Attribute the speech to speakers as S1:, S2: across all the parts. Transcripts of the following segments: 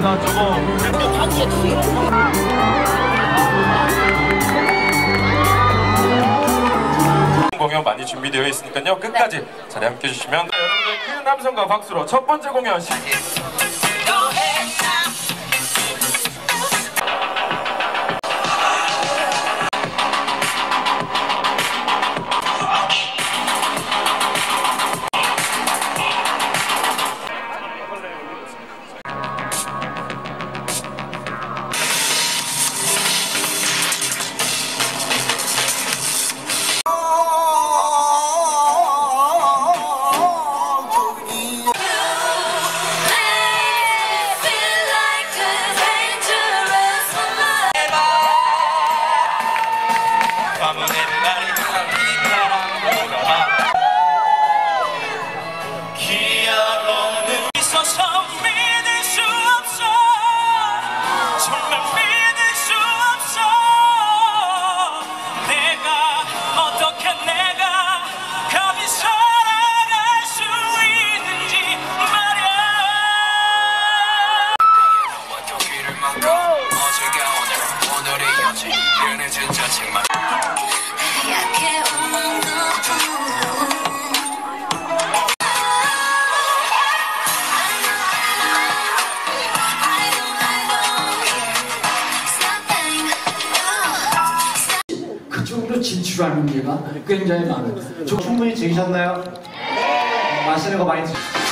S1: 나 저거 공연 많이 준비되어 있으니까요. 끝까지 자리 함께 해주시면 여러분의 큰 함성과 박수로 첫 번째 공연 시
S2: feel
S3: 진출하는 데가 굉장히 많아요. 저
S4: 충분히 즐기셨나요? 맛있는 거 많이
S5: 일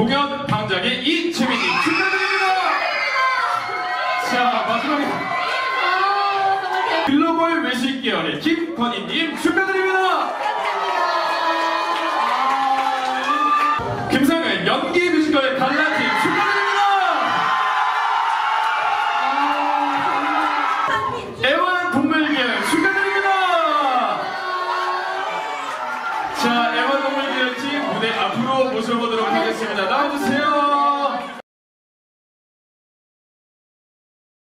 S1: 공연 방장의 이채민님 축하드립니다. 자 마지막에 글로벌 외식 계열의 김건희님 축하드립니다. 앞으로 모셔보도록 하겠습니다. 나와주세요.